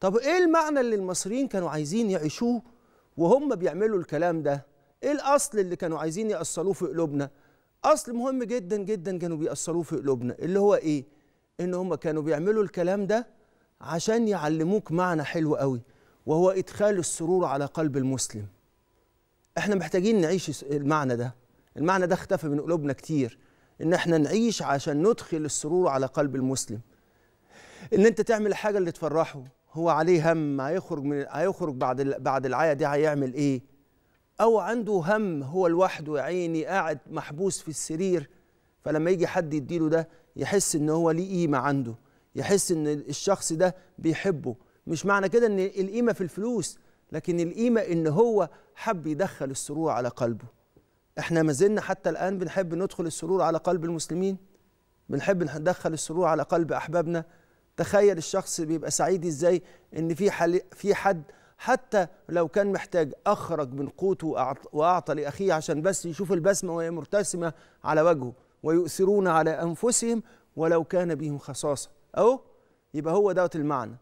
طب إيه المعنى اللي المصريين كانوا عايزين يعيشوه وهم بيعملوا الكلام ده؟ إيه الأصل اللي كانوا عايزين يأصلوه في قلوبنا؟ أصل مهم جدا جدا كانوا بيأصلوه في قلوبنا اللي هو إيه؟ إن هم كانوا بيعملوا الكلام ده عشان يعلموك معنى حلو قوي وهو إدخال السرور على قلب المسلم. إحنا محتاجين نعيش المعنى ده. المعنى ده اختفى من قلوبنا كتير إن إحنا نعيش عشان ندخل السرور على قلب المسلم. إن أنت تعمل حاجة اللي تفرحه هو عليه هم هيخرج من هيخرج بعد بعد العيا دي هيعمل إيه؟ أو عنده هم هو لوحده يا عيني قاعد محبوس في السرير فلما يجي حد يديله ده يحس إن هو ليه قيمة عنده يحس إن الشخص ده بيحبه. مش معنى كده إن القيمة في الفلوس لكن القيمة إن هو حب يدخل السرور على قلبه. إحنا ما زلنا حتى الآن بنحب ندخل السرور على قلب المسلمين؟ بنحب ندخل السرور على قلب أحبابنا؟ تخيل الشخص بيبقى سعيد إزاي إن في حل في حد حتى لو كان محتاج أخرج من قوته وأعطى لأخيه عشان بس يشوف البسمة وهي مرتسمة على وجهه ويؤثرون على أنفسهم ولو كان بهم خصاصة اهو يبقى هو دوت المعنى.